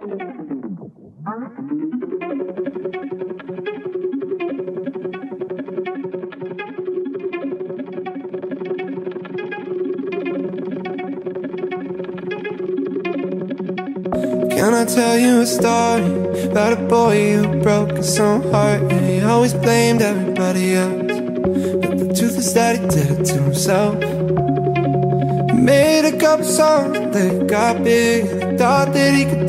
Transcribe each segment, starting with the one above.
Can I tell you a story about a boy who broke his own heart and he always blamed everybody else? But the truth is that he did it to himself. He made a couple songs that got big thought that he could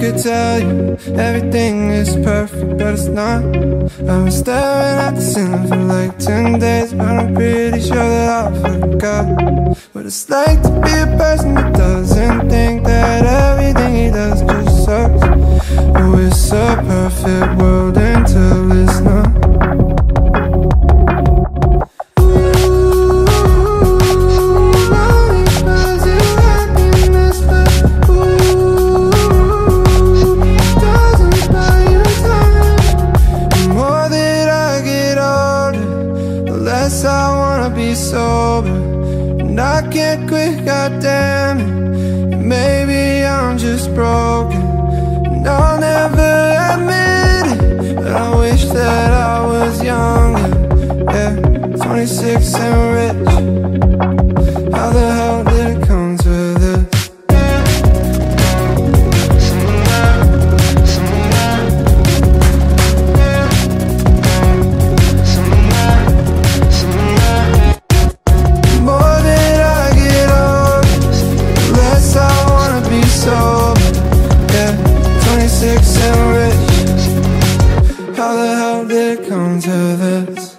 could tell you everything is perfect, but it's not. I've been staring at the ceiling for like 10 days, but I'm pretty sure that I forgot what it's like to be a person that doesn't think that everything he does just sucks. Oh, it's a perfect world I wanna be sober. And I can't quit, goddamn it. Maybe I'm just broken. And I'll never admit it. But I wish that I was younger. Yeah, 26 and rich six and rich How the hell did it come to this?